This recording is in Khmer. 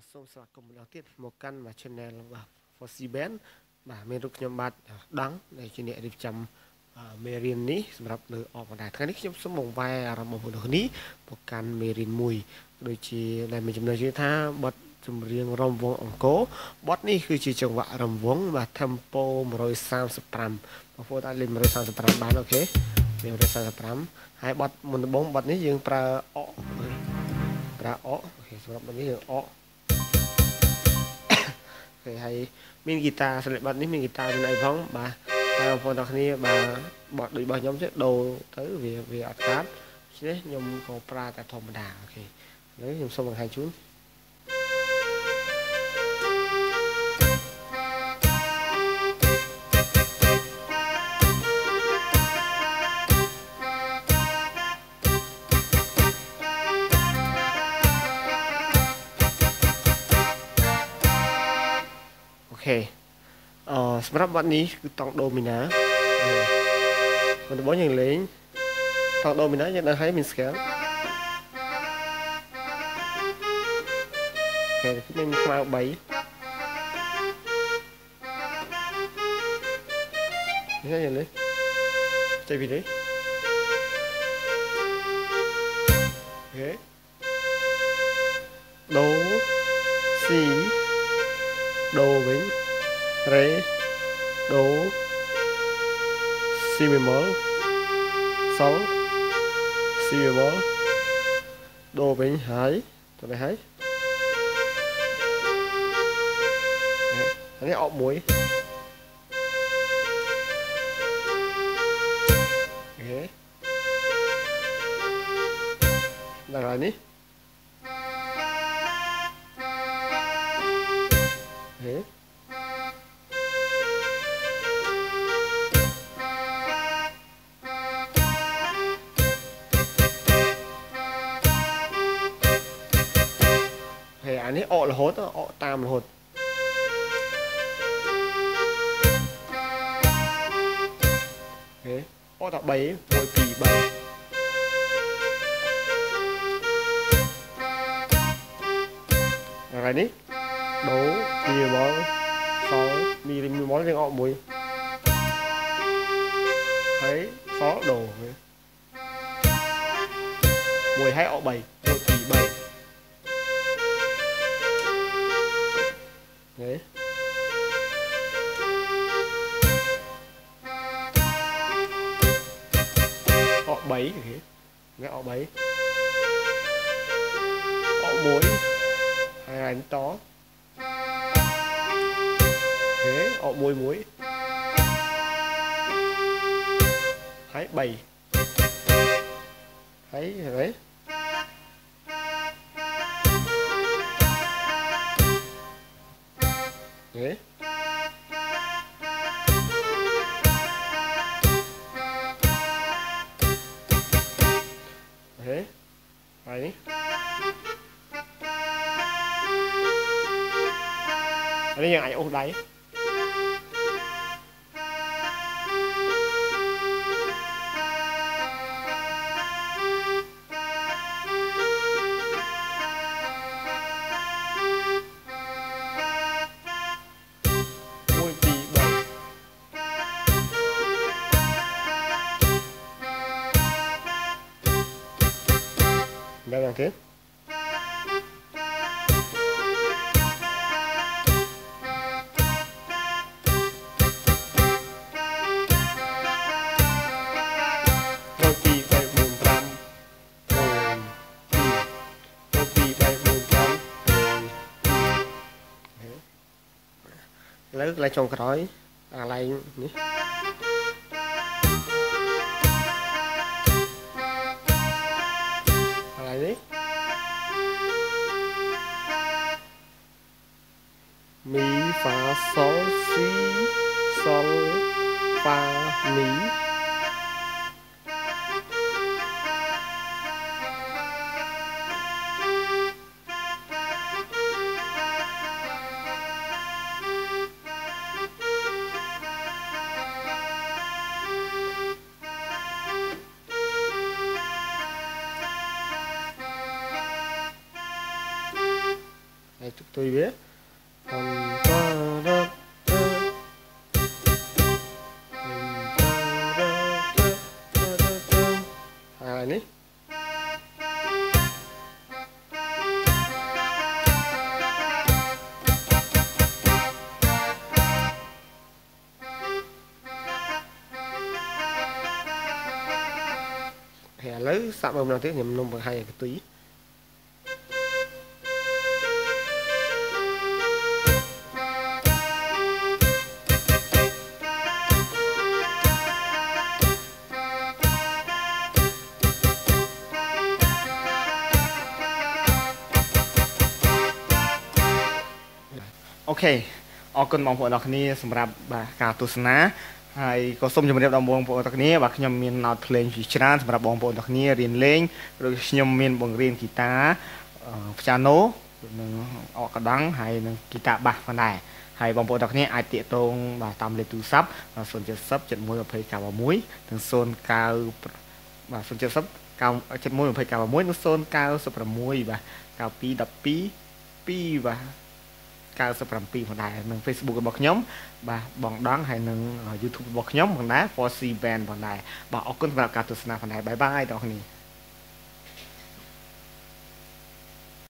បាទសូមស្វាគមន៍ម្ដងទៀតមកកាន់មក channel បាទ Foxy Band បាទមានរូបខ្ញុំបាទដងដែលជាអ្នករៀបចំមេរៀននេះសម្រាប់លើអបបណ្ដាថ្ងៃនេះខ្ញុំសូមបង្វែរអារម្មណ៍របស់នេះមកកាន់មេរៀនមួយដូចជាដែលមានចំណុចជឿថាបទចម្រៀងរំវងអង្គរបទនេះគឺជាចង្វាក់រំវងបាទ tempo 135បងប្អូនអាចលេង135បានអូខេលេង135ហើយបទមុនដំបូងបទនេះយើងប្រើអកប្រើអកអូខេសម្រាប់បទនេះយើងអក គេហើយមានហ្គីតាស្លេបបទនេះមានហ្គីតាមានអីផងបាទតែបងប្អូនទាំងគ្នាបាទបទដូចរបស់ខ្ញុំទេដូរទៅវាវាអត់កាត់ដូច្នេះខ្ញុំក៏ប្រើតែធម្មតាអូខេឥឡូវខ្ញុំសូមបង្ហាញជូន ខេអសម្រាប់បទនេះគឺតង់ដូមីណាមុនដំបូងយើងលេងតង់ដូមីណាយើងដឹងហើយមាន scale គេមានខ្មៅ3នេះយើងលេងចេះពីនេះ ré đố si bemol sáu, si bemol đô bình hai, tụi này hai, này ọt mũi, Dah lah ni อันนี้ออละหดออตามละหดเอ๊ะออตะใบโดยปีใบอะไรนี่โดมีบอลสองมีริมบอลยังออกมุย thấy phó đồ mùi hai ọ bầy đấy. Ọ bấy thế nghe ọ bấy. Ọ mối hai đánh to, thế ọ môi muối. Hãy bày. Hãy đấy? đấy. Đấy. Đấy đấy đấy đấy រាំឥឡូវកន្លែងចុងក្រោយអាកន្លែងនេះ fa sol si sol fa mi Đấy, ya. សាក់មើលម្ដងទៀតខ្ញុំនំបង្ហាញឲ្យកទុយអូខេអរគុណបងប្អូនអរគ្នាសម្រាប់បាទការទស្សនា ហើយក៏សូមជម្រាបដល់បងប្អូនទាំងគ្នាបាទខ្ញុំមានណោតភ្លេងជាច្រើនសម្រាប់បងប្អូនទាំងគ្នារៀនលេងឬខ្ញុំមានបង្រៀនហ្គីតាព្យ៉ាណូនិងអកកដង់ហើយនិងហ្គីតាបាសផងដែរហើយបងប្អូនទាំងគ្នាអាចតាកតងបាទតាមលេខទូរស័ព្ទ070 71 2091និង09បាទ070 91 2091និង096បាទ9212 2បាទ 97ផងដែរនិង Facebook របស់ខ្ញុំបាទបងដងហើយនិង YouTube របស់ខ្ញុំផងដែរ 4C Band ផងដែរបាទអរគុណសម្រាប់ការទស្សនាផងដែរបាយបាយបងប្អូន